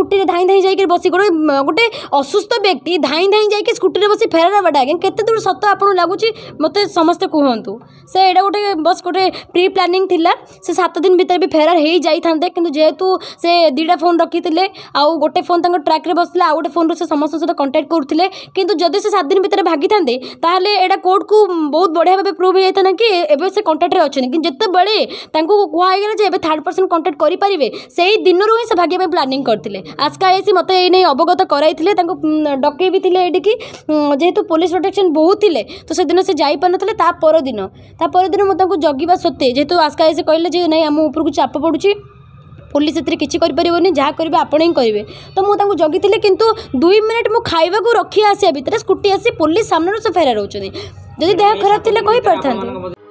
ସ୍କୁଟିରେ ଧାଇଁ ଧାଇଁ ଯାଇକି ବସି ଗୋଟେ ଗୋଟେ ଅସୁସ୍ଥ ବ୍ୟକ୍ତି ଧାଇଁ ଧାଇଁ ଯାଇକି ସ୍କୁଟିରେ ବସି ଫେରାର ହେବାଟା ଆଜ୍ଞା କେତେ ଦୂର ସତ ଆପଣଙ୍କୁ ଲାଗୁଛି ମୋତେ ସମସ୍ତେ କୁହନ୍ତୁ ସେ ଏଇଟା ଗୋଟେ ବସ୍ ଗୋଟେ ପ୍ରି ପ୍ଲାନିଂ ଥିଲା ସେ ସାତ ଦିନ ଭିତରେ ବି ଫେରାର ହେଇଯାଇଥାନ୍ତେ କିନ୍ତୁ ଯେହେତୁ ସେ ଦୁଇଟା ଫୋନ୍ ରଖିଥିଲେ ଆଉ ଗୋଟେ ଫୋନ୍ ତାଙ୍କ ଟ୍ରାକ୍ରେ ବସିଥିଲା ଆଉ ଗୋଟେ ଫୋନ୍ରୁ ସେ ସମସ୍ତଙ୍କ ସହିତ କଣ୍ଟାକ୍ଟ କରୁଥିଲେ କିନ୍ତୁ ଯଦି ସେ ସାତ ଦିନ ଭିତରେ ଭାଗିଥାନ୍ତେ ତାହେଲେ ଏଇଟା କୋର୍ଟକୁ ବହୁତ ବଢ଼ିଆ ଭାବେ ପ୍ରୁଭ୍ ହେଇଯାଇଥାନ୍ତା କି ଏବେ ସେ କଣ୍ଟାକ୍ଟରେ ଅଛନ୍ତି କିନ୍ତୁ ଯେତେବେଳେ ତାଙ୍କୁ କୁହାହେଇଗଲା ଯେ ଏବେ ଥାର୍ଡ଼ ପର୍ସନ୍ କଣ୍ଟାକ୍ଟ କରିପାରିବେ ସେଇ ଦିନରୁ ହିଁ ସେ ଭାଗିବା ପାଇଁ ପ୍ଲାନିଂ କରିଥିଲେ ଆସ୍କା ଆଇସି ମୋତେ ଏଇ ନେଇ ଅବଗତ କରାଇଥିଲେ ତାଙ୍କୁ ଡକେଇ ବି ଥିଲେ ଏଠିକି ଯେହେତୁ ପୋଲିସ ପ୍ରୋଟେକ୍ସନ୍ ବହୁତ ଥିଲେ ତ ସେଦିନ ସେ ଯାଇପାରିନଥିଲେ ତା ପରଦିନ ତା ପରଦିନ ମୁଁ ତାଙ୍କୁ ଜଗିବା ସତ୍ତ୍ୱେ ଯେହେତୁ ଆସ୍କା ଆଇସି କହିଲେ ଯେ ନାଇଁ ଆମ ଉପରକୁ ଚାପ ପଡ଼ୁଛି ପୋଲିସ ସେଥିରେ କିଛି କରିପାରିବନି ଯାହା କରିବେ ଆପଣ ହିଁ କରିବେ ତ ମୁଁ ତାଙ୍କୁ ଜଗିଥିଲି କିନ୍ତୁ ଦୁଇ ମିନିଟ୍ ମୁଁ ଖାଇବାକୁ ରଖି ଆସିବା ଭିତରେ ସ୍କୁଟି ଆସି ପୋଲିସ ସାମ୍ନାରୁ ସେ ଫେରାର ହେଉଛନ୍ତି ଯଦି ଦେହ ଖରାପ ଥିଲେ କହିପାରିଥାନ୍ତି